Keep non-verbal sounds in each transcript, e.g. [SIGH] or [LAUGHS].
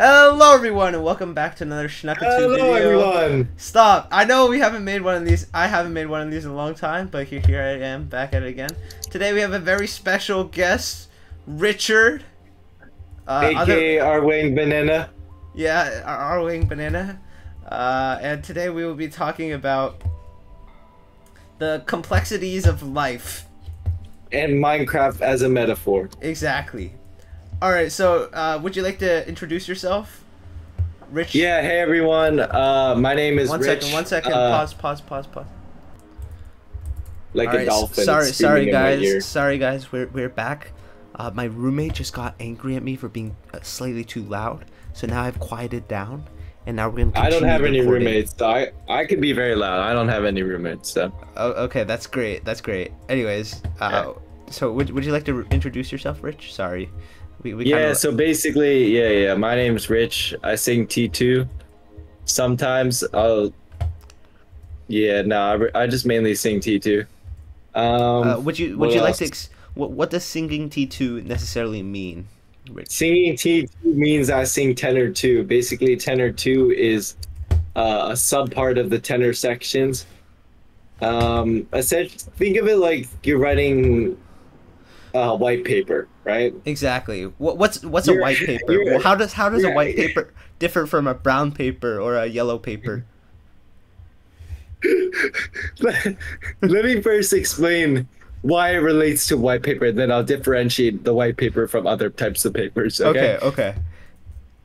Hello, everyone, and welcome back to another Shnuckatwo Hello, video. everyone. Stop! I know we haven't made one of these. I haven't made one of these in a long time, but here, here I am, back at it again. Today we have a very special guest, Richard. Uh, AKA our Wayne Banana. yeah, our, our banana. Uh, and today we will be talking about the complexities of life. And Minecraft as a metaphor. Exactly. All right. So, uh, would you like to introduce yourself, Rich? Yeah, hey everyone. Uh, my name is One Rich. second. One second. uh, pause. Pause. Pause. Pause. Like All a right, dolphin. Sorry, sorry in my ear. guys. Sorry guys. We're we're back. Uh, my roommate just got angry at me for being uh, slightly too loud, so now I've quieted down, and now we're gonna. I don't have any recording. roommates, so I I could be very loud. I don't have any roommates, so. Oh, okay, that's great. That's great. Anyways, uh, so would would you like to introduce yourself, Rich? Sorry, we we Yeah, kinda, so basically, yeah, yeah. My name's Rich. I sing T2. Sometimes I'll. Yeah, no, I, I just mainly sing T2. Um, uh, would you would you like to ex- what what does singing T two necessarily mean, Rich? Singing T2 means I sing tenor 2. Basically, tenor 2 is uh, a subpart of the tenor sections. Um, essentially, think of it like you're writing uh, white paper, right? Exactly. What what's what's a You're- white [LAUGHS] paper? Well, how does how does a white paper differ from a brown paper or a yellow paper? [LAUGHS] Let me first explain why it relates to white paper, and then I'll differentiate the white paper from other types of papers. Okay. Okay. Okay.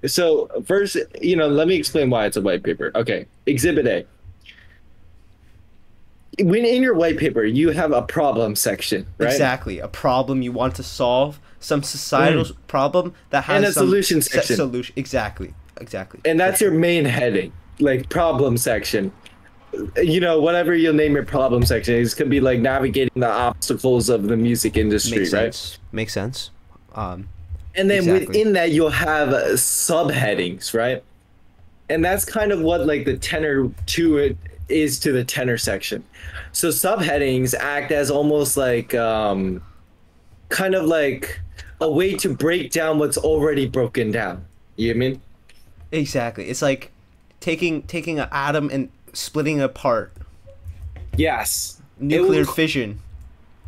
So first, you know, let me explain why it's a white paper. Okay, Exhibit A. When in your white paper, you have a problem section, right? Exactly. A problem you want to solve, some societal problem that has Mm. And a some solution section. solution. Exactly. Exactly. And that's your main heading, like problem section. You know, whatever you'll name your problem section, it could be like navigating the obstacles of the music industry, makes right? sense. Makes sense. Um. And then Exactly. within that, you'll have uh, subheadings, right? And that's kind of what like the tenor to it is to the tenor section. So subheadings act as almost like um, kind of like a way to break down what's already broken down. You know I mean? Exactly. It's like taking taking an atom and splitting it apart. Yes. Nuclear will- fission.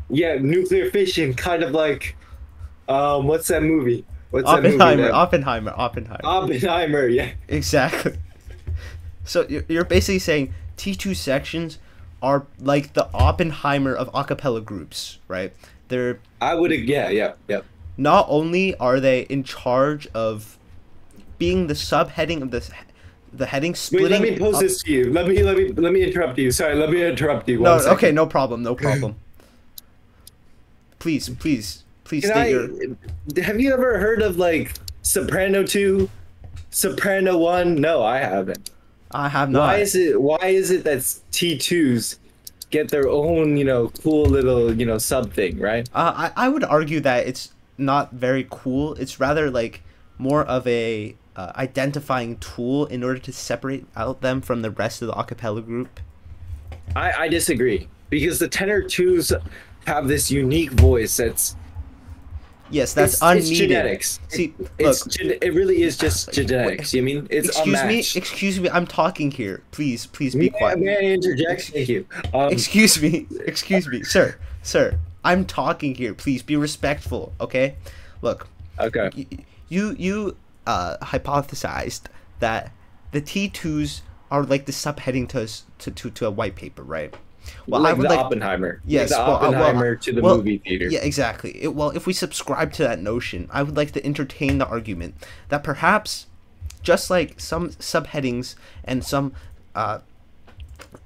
yeah, nuclear fission, kind of like um, what's that movie? What's Oppenheimer. that movie? Oppenheimer. Oppenheimer. Oppenheimer. Yeah. Exactly. So you're you're basically saying T2 sections are like the Oppenheimer of acapella groups, right? They're I would. Yeah. Yeah. Yeah. Not only are they in charge of being the subheading of this the heading Wait, splitting let me pose up- this to you. Let me let me let me interrupt you. Sorry, let me interrupt you. No, okay, no problem, no [CLEARS THROAT] problem. please, please, please Can state I, your have you ever heard of like Soprano two, Soprano one? No, I haven't. I have not. Why is it? Why is it that T twos get their own you know cool little you know sub thing, right? Uh, I, I would argue that it's not very cool. It's rather like more of a uh, identifying tool in order to separate out them from the rest of the acapella group. I I disagree because the tenor twos have this unique voice that's Yes, that's it's, unneeded. it's genetics. See, It's look, gen- it really is just genetics. You mean it's excuse me, excuse me. I'm talking here. Please, please be May, quiet. may I interject? Thank you. Um, Excuse me, excuse me, sir, sir. I'm talking here. Please be respectful, okay? Look, okay. you you uh, hypothesized that the T2s are like the subheading to, to to to a white paper, right? Well, like I would the like Oppenheimer. Yes, Like the well, uh, well, Oppenheimer to the well, movie theater. Yeah, exactly. It, well, if we subscribe to that notion, I would like to entertain the argument that perhaps, just like some subheadings and some uh,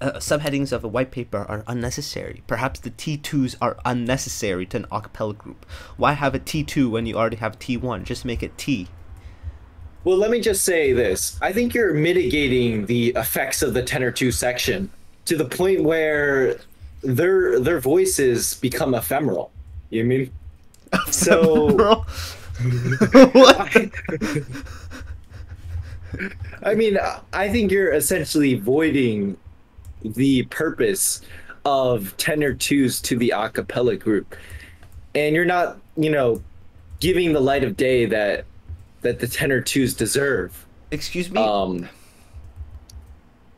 uh, subheadings of a white paper are unnecessary, perhaps the T2s are unnecessary to an acapella group. Why have a T2 when you already have T1? Just make it T. Well, let me just say this. I think you're mitigating the effects of the tenor two section to the point where their their voices become ephemeral. You mean? [LAUGHS] So [LAUGHS] what? I mean, I think you're essentially voiding the purpose of tenor twos to the a cappella group. And you're not, you know, giving the light of day that that the tenor twos deserve. Excuse me. Um,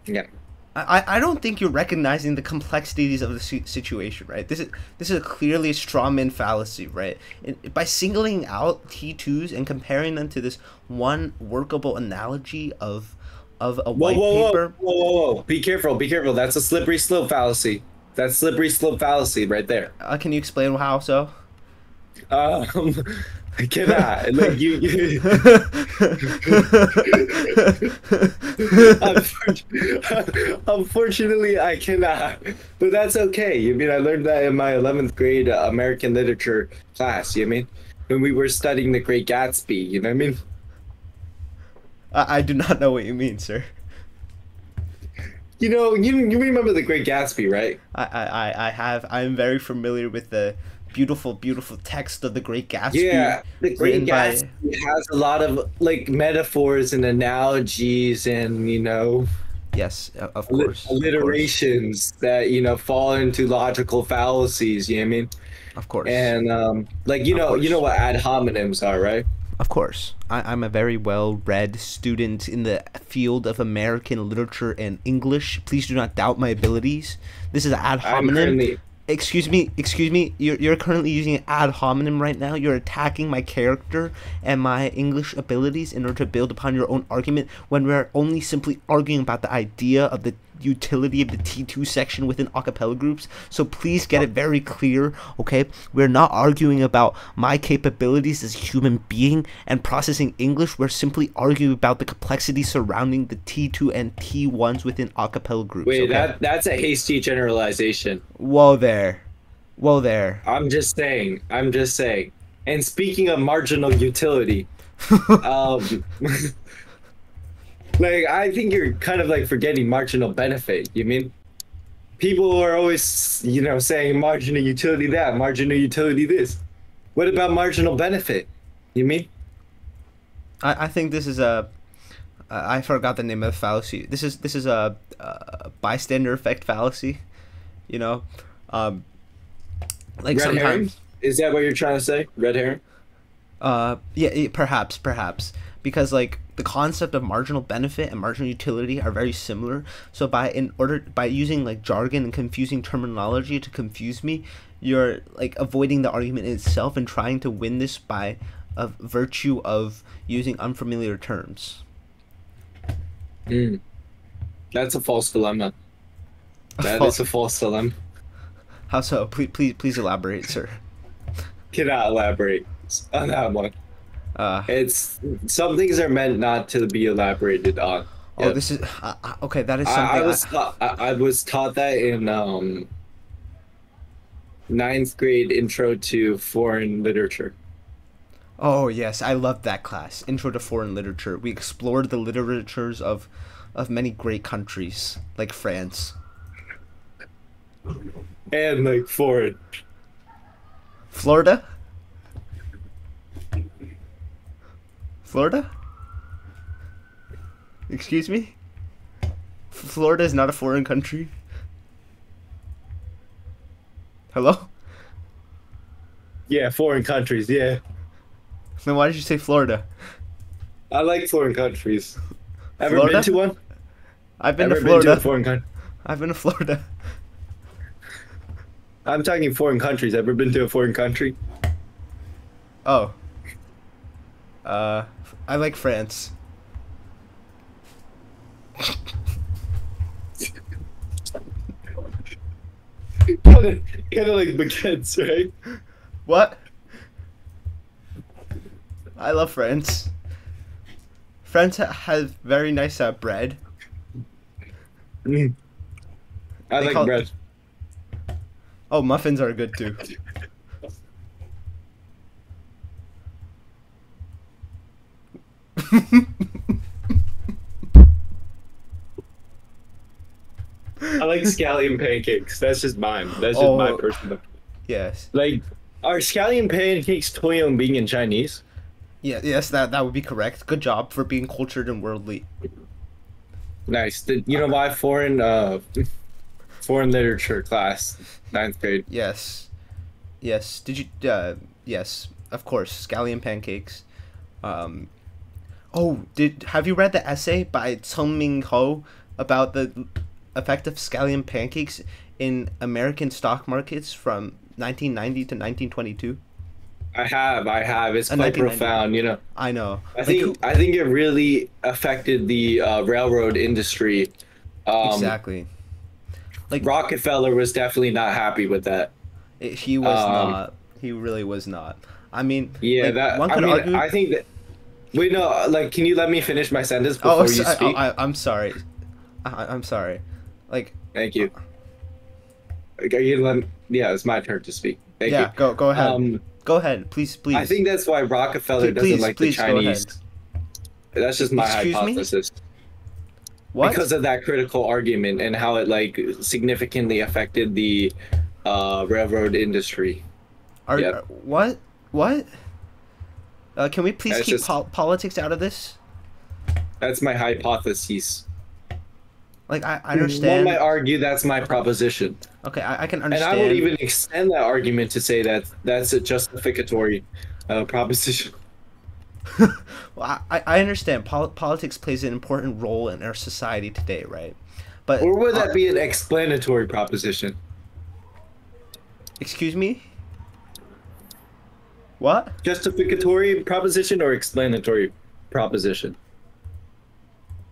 yeah. I, I don't think you're recognizing the complexities of the situation, right? This is this is a clearly a strawman fallacy, right? And by singling out T twos and comparing them to this one workable analogy of of a Whoa, white whoa, whoa, paper. whoa, whoa, whoa! Be careful, be careful. That's a slippery slope fallacy. That's slippery slope fallacy right there. Uh, can you explain how so? Um, [LAUGHS] I cannot. [LAUGHS] Like you, you [LAUGHS] Unfortunately, I cannot. But that's okay. You mean I learned that in my 11th grade uh, American literature class. You mean when we were studying The Great Gatsby. You know what I mean? I, I do not know what you mean, sir. You know, you you remember The Great Gatsby, right? I, I, I- I have I'm very familiar with the beautiful, beautiful text of the Great Gatsby. Yeah, The Great written by- Gatsby has a lot of like metaphors and analogies and you know Yes, of course. of course, alliterations that you know fall into logical fallacies. You know what I mean? Of course. And um, like you Of know, you know what ad hominems are, right? Of course. I, I'm a very well read student in the field of American literature and English. Please do not doubt my abilities. This is ad hominem. Excuse me, excuse me. You're, you're currently using ad hominem right now. You're attacking my character and my English abilities in order to build upon your own argument when we're only simply arguing about the idea of the utility of the T2 section within acapella groups. So please get it very clear, okay? We're not arguing about my capabilities as a human being and processing English. We're simply arguing about the complexity surrounding the T2 and T1s within acapella groups. wait. okay? That that's a hasty generalization. Whoa there. Whoa there. I'm just saying. I'm just saying. And speaking of marginal utility, [LAUGHS] um, [LAUGHS] like I think you're kind of like forgetting marginal benefit. You mean? People are always, you know, saying marginal utility that, marginal utility this. What about marginal benefit? You mean? I, I think this is a. I I forgot the name of the fallacy. This is this is a, uh bystander effect fallacy. You know, um, like Red sometimes. herring? Is that what you're trying to say? Red herring? Uh, yeah, perhaps, perhaps, because like the concept of marginal benefit and marginal utility are very similar. So by in order by using like jargon and confusing terminology to confuse me, you're like avoiding the argument itself and trying to win this by a virtue of using unfamiliar terms. Mm. That's a false dilemma. That false- is a false dilemma. How so? Please, please, please elaborate, sir. Cannot elaborate on that one. Uh, It's some things are meant not to be elaborated on. oh, Yeah. this is uh, uh, okay. That is something. I, I I- was taught, I, I was taught that in um ninth grade intro to foreign literature. Oh yes, I loved that class. Intro to foreign literature. We explored the literatures of of many great countries like France. And like foreign. Florida? Florida? Excuse me? Florida is not a foreign country. Hello? Yeah, foreign countries, yeah. Then why did you say Florida? I like foreign countries. Ever Florida? been to one? I've been Ever to Florida. been to a foreign country? I've been to Florida. I'm talking foreign countries. Ever been to a foreign country? Oh. Uh, I like France. kind of, like baguettes, right? What? I love France. France ha- has very nice uh, bread. Mm. I They like bread. Oh, muffins are good too. I like scallion pancakes. That's just mine. That's just my Oh. personal. yes. Like, are scallion pancakes cong you bing in Chinese? Yeah, yes, that that would be correct. Good job for being cultured and worldly. Nice. Did you know my foreign uh foreign literature class ninth grade? Yes. Yes. Did you uh yes, of course. Scallion pancakes. Um Oh, did have you read the essay by Sung Ming Ho about the effect of scallion pancakes in American stock markets from 1990 to 1922? I have, I have. It's quite profound, you know. I know. I Like, think who- I think it really affected the uh, railroad industry. Um, exactly. Like Rockefeller was definitely not happy with that. it- he was um, not. He really was not. I mean, Yeah, like, that. one I could mean, argue. I think that. Wait, no. Like, can you let me finish my sentence before oh, you so- speak? I, I, I'm sorry. I, I'm sorry. Like, Thank you. Okay, you let. Yeah, it's my turn to speak. Thank yeah, you. go go ahead. Um, go ahead, please, please. I think that's why Rockefeller Please- doesn't like please the. Chinese. That's just my Excuse me? hypothesis. what? Because of that critical argument and how it like significantly affected the uh, railroad industry. Are yeah. what? What? Uh, can we please That's keep just- pol- politics out of this? That's my hypothesis. Like, I, I One might argue that's my proposition. Okay, I, I can understand. And. I would even extend that argument to say that that's a justificatory uh, proposition. [LAUGHS] Well, I, I understand. Pol- politics plays an important role in our society today, right? But Or would uh, that be an explanatory proposition? excuse me? What? Justificatory proposition or explanatory proposition?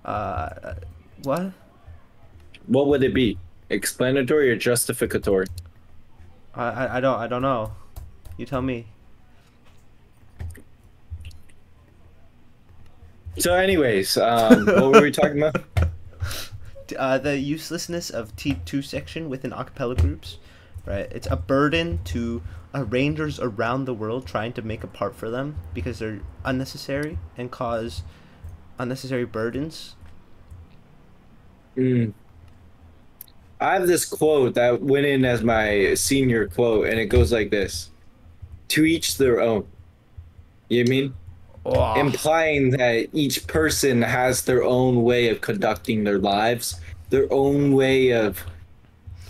Uh, what? What would it be? Explanatory or justificatory? I, I, I don't I don't know. You tell me. So, anyways, um, what were we talking about? [LAUGHS] [LAUGHS] uh, the uselessness of T2 section within acapella groups, right? It's a burden to arrangers around the world trying to make a part for them because they're unnecessary and cause unnecessary burdens. Mm. I have this quote that went in as my senior quote, and it goes like this To each their own. You mean? Oh, Implying that each person has their own way of conducting their lives, their own way of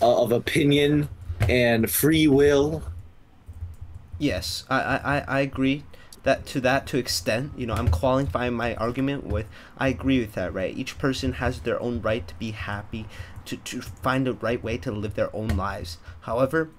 of opinion and free will. Yes, I, I, I- I agree that to that to extent. You know, I'm qualifying my argument with I agree with that, right? Each person has their own right to be happy, to, to find the right way to live their own lives. However,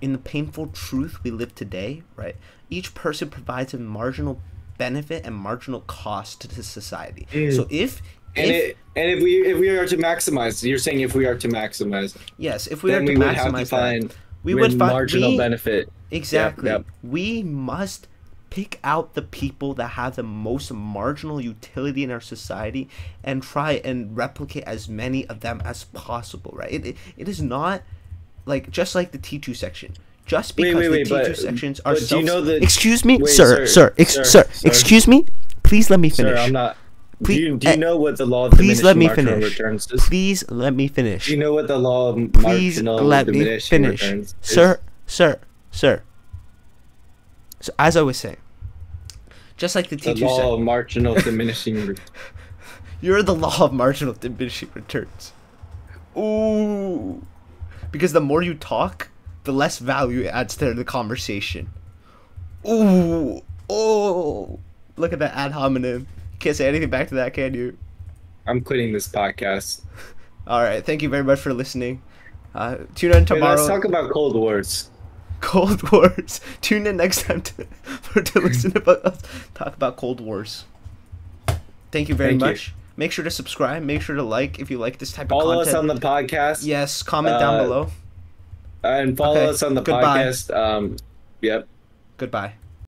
in the painful truth we live today, right? Each person provides a marginal benefit and marginal cost to the society. Mm. So if And if it, and if we if we are to maximize, you're saying if we are to maximize, yes, if we are to we would have to maximize that, find we would find marginal we, benefit. Exactly. yep. We must pick out the people that have the most marginal utility in our society and try and replicate as many of them as possible, right? It, it, it is not like just like the T2 section. Just because wait, wait, the T2 but- sections are do you self- know that- Excuse me, sir, sir, sir, ex- sir, sir, excuse me? Please let me finish. Sir, I'm not. Please- do you, do you eh, know what the law of Please let me finish. Please let me finish. Do you know what the law of Please let me finish. Sir, sir, sir. So as I was saying, just like the The T2 law section. of marginal [LAUGHS] diminishing. re- You're the law of marginal diminishing returns. Ooh. Because the more you talk, the less value it adds to the conversation. Ooh. Oh. Look at that ad hominem. Can't say anything back to that, can you? I'm quitting this podcast. [LAUGHS] All right. Thank you very much for listening. Uh, tune in Wait, tomorrow. let's talk about Cold Wars. Cold Wars. [LAUGHS] Tune in next time to, [LAUGHS] for to listen about us talk about Cold Wars. Thank you very Thank you. much. Make sure to subscribe. Make sure to like if you like this type of Follow us on the podcast. yes, comment down Uh, below. And follow Okay, us on the goodbye. podcast. Um, yep. Goodbye.